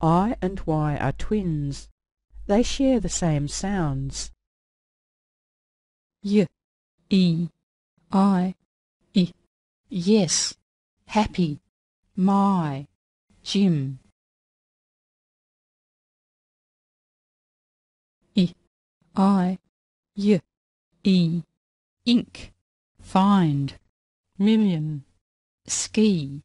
I and Y are twins. They share the same sounds. Y, E, I, I. Yes, happy, my, Jim. I, I, Y, E, ink, find, million, ski.